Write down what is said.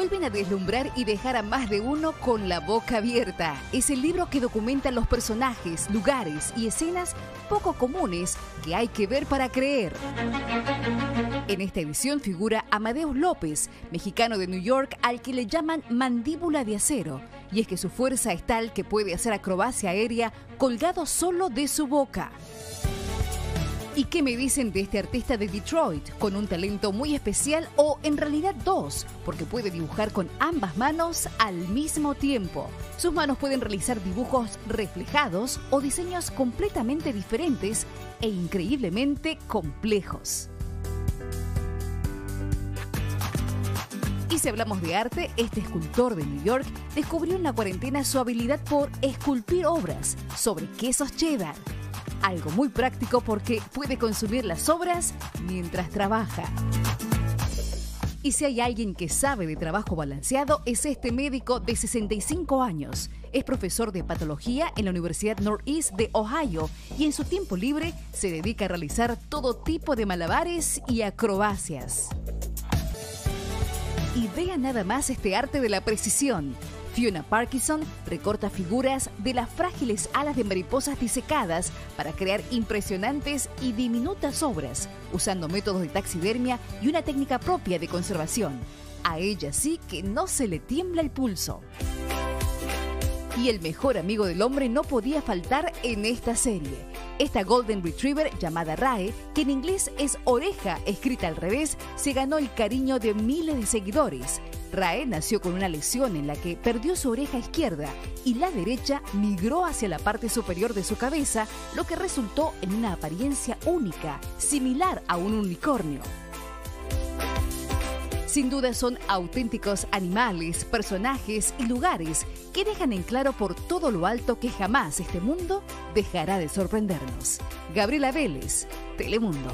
vuelven a deslumbrar y dejar a más de uno con la boca abierta. Es el libro que documenta los personajes, lugares y escenas poco comunes que hay que ver para creer. En esta edición figura Amadeus López, mexicano de New York al que le llaman mandíbula de acero, y es que su fuerza es tal que puede hacer acrobacia aérea colgado solo de su boca. ¿Y qué me dicen de este artista de Detroit, con un talento muy especial o en realidad dos, porque puede dibujar con ambas manos al mismo tiempo? Sus manos pueden realizar dibujos reflejados o diseños completamente diferentes e increíblemente complejos. Y si hablamos de arte, este escultor de New York descubrió en la cuarentena su habilidad por esculpir obras sobre quesos cheddar algo muy práctico porque puede consumir las obras mientras trabaja. Y si hay alguien que sabe de trabajo balanceado, es este médico de 65 años. Es profesor de patología en la Universidad Northeast de Ohio y en su tiempo libre se dedica a realizar todo tipo de malabares y acrobacias. Y vean nada más este arte de la precisión. Fiona Parkinson recorta figuras de las frágiles alas de mariposas disecadas para crear impresionantes y diminutas obras, usando métodos de taxidermia y una técnica propia de conservación. A ella sí que no se le tiembla el pulso. Y el mejor amigo del hombre no podía faltar en esta serie. Esta Golden Retriever llamada Rae, que en inglés es oreja escrita al revés, se ganó el cariño de miles de seguidores. Rae nació con una lesión en la que perdió su oreja izquierda y la derecha migró hacia la parte superior de su cabeza, lo que resultó en una apariencia única, similar a un unicornio. Sin duda son auténticos animales, personajes y lugares que dejan en claro por todo lo alto que jamás este mundo dejará de sorprendernos. Gabriela Vélez, Telemundo.